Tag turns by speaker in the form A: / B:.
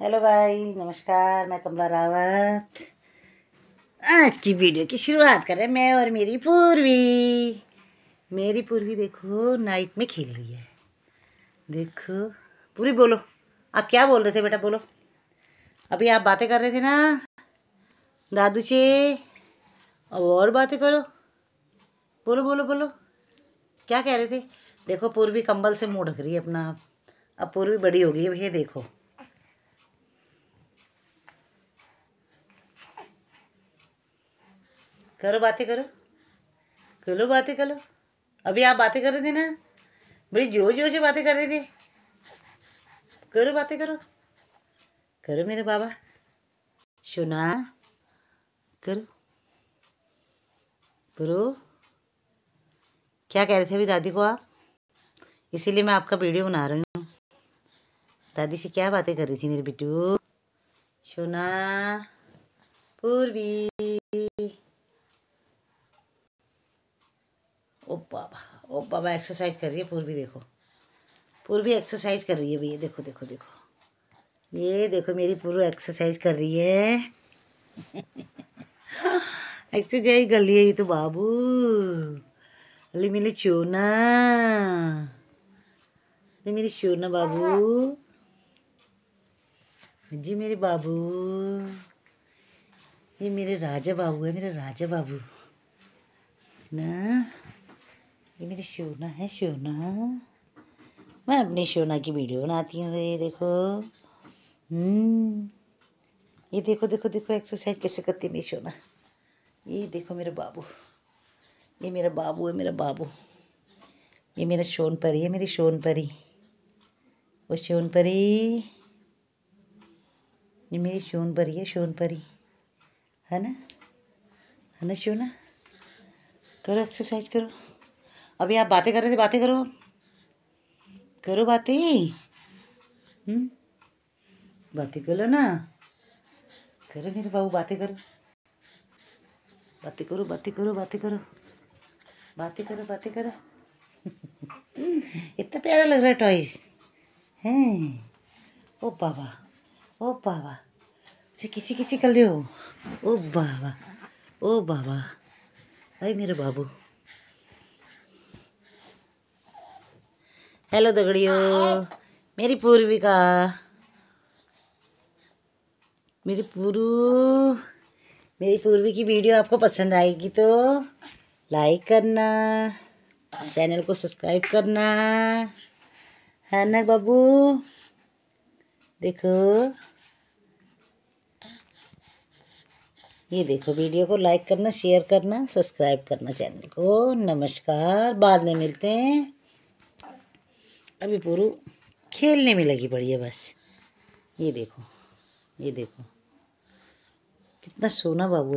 A: Hello भाई, नमस्कार, मैं कमला रावत। आज की वीडियो की शुरुआत कर रहे हैं मैं और मेरी पूर्वी। मेरी पूर्वी देखो नाइट में खेल रही है। देखो, पूरी बोलो। आप क्या बोल रहे थे बेटा, बोलो। अभी आप बातें कर रहे थे ना, दादू से और बातें करो। बोलो बोलो बोलो। क्या कह रहे थे? देखो, पूर्वी कंबल से मुँह ढक रही है अपना। आप अब पूर्वी बड़ी हो गई है भैया देखो। करो, बातें करो। करो बातें करो अभी आप बातें कर रहे थे ना? बड़ी ज़ोर ज़ोर से बातें कर रहे थे। करो, बातें करो। करो मेरे बाबा। सुना। करो। करो। क्या कह रहे थे अभी दादी को आप? इसीलिए मैं आपका वीडियो बना रही हूँ। दादी से क्या बातें कर रही थी मेरी बिट्टू? सोना। पूर्वी। ओ बाबा ओ बाबा एक्सरसाइज कर रही है, पूर्वी देखो। पूर्वी एक्सरसाइज कर रही है भैया, देखो देखो देखो। ये देखो, मेरी पूर्व एक्सरसाइज कर रही है। एक्सरसाइज कर रही ये तो बाबू। अली मेरी चोना। ये मेरी चोना बाबू। जी, मेरे बाबू। ये मेरे राजा बाबू है, मेरे राजा बाबू। ना? ये मेरी शोना है शोना मैं अपनी शोना की वीडियो बनाती हूँ, ये देखो। हम्म। ये देखो देखो देखो एक्सरसाइज कैसे करती है मेरी शोना ये देखो मेरा बाबू। ये मेरा बाबू है, मेरा बाबू। ये मेरा शोन परी है, मेरी शोन परी। वो शोन परी। ये मेरी शोन परी है शोन परी। है ना? है ना शोना करो एक्सरसाइज करो। अभी आप बातें कर रहे थे, बातें करो करो बातें। हम्म? बातें करो ना। करो मेरे बाबू, बातें करो। बातें करो बातें करो बातें करो। बातें करो बातें करो। इतना प्यारा लग रहा है टॉयज हैं? ओ बाबा ओ बाबा। से किसी किसी कर रहे हो? ओ बाबा ओ बाबा। अरे मेरे बाबू। हेलो दगड़ियो मेरी पूर्विका मेरी पूरू मेरी पूर्वी की वीडियो आपको पसंद आएगी तो लाइक करना चैनल को सब्सक्राइब करना है ना बाबू देखो ये देखो वीडियो को लाइक करना शेयर करना सब्सक्राइब करना चैनल को नमस्कार बाद में मिलते हैं अभी पूरू खेलने में लगी पड़ी है बस। ये देखो ये देखो। कितना सोना बाबू है।